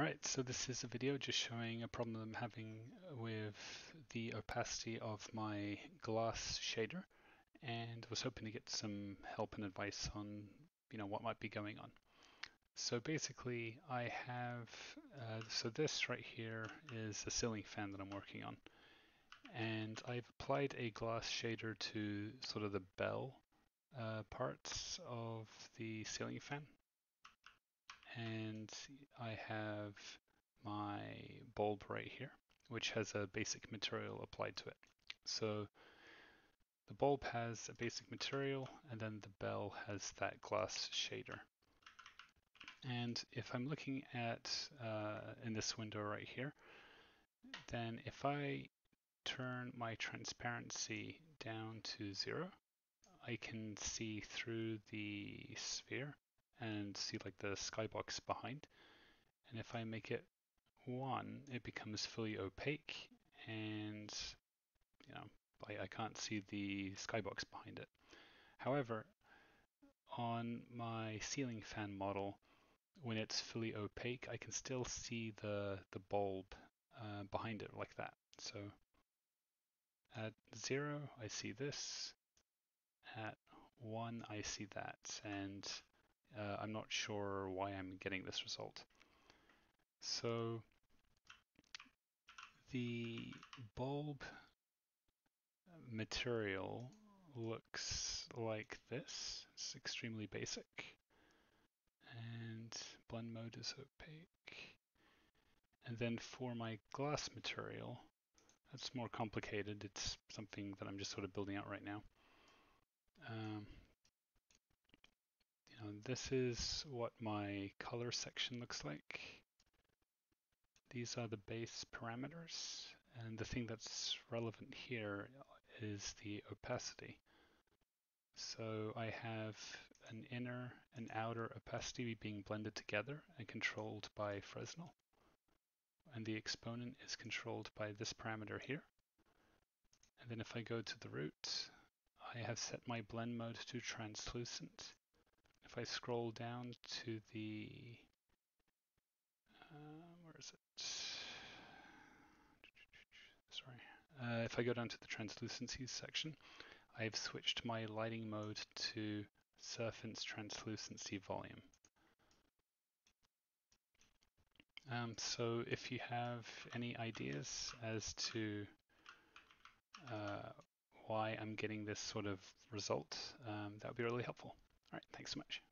Alright, so this is a video just showing a problem I'm having with the opacity of my glass shader and was hoping to get some help and advice on you know what might be going on. So basically I have, uh, so this right here is a ceiling fan that I'm working on and I've applied a glass shader to sort of the bell uh, parts of the ceiling fan and I have my bulb right here, which has a basic material applied to it. So the bulb has a basic material and then the bell has that glass shader. And if I'm looking at uh, in this window right here, then if I turn my transparency down to zero, I can see through the sphere and see like the skybox behind. And if I make it one, it becomes fully opaque and you know I, I can't see the skybox behind it. However, on my ceiling fan model, when it's fully opaque, I can still see the, the bulb uh, behind it like that. So at zero, I see this. At one, I see that. And uh, I'm not sure why I'm getting this result. So the bulb material looks like this. It's extremely basic. And blend mode is opaque. And then for my glass material, that's more complicated. It's something that I'm just sort of building out right now. Um, this is what my color section looks like. These are the base parameters, and the thing that's relevant here is the opacity. So I have an inner and outer opacity being blended together and controlled by Fresnel. And the exponent is controlled by this parameter here. And then if I go to the root, I have set my blend mode to translucent I scroll down to the, uh, where is it? Sorry. Uh, if I go down to the translucencies section, I've switched my lighting mode to surface translucency volume. Um, so if you have any ideas as to uh, why I'm getting this sort of result, um, that would be really helpful. All right, thanks so much.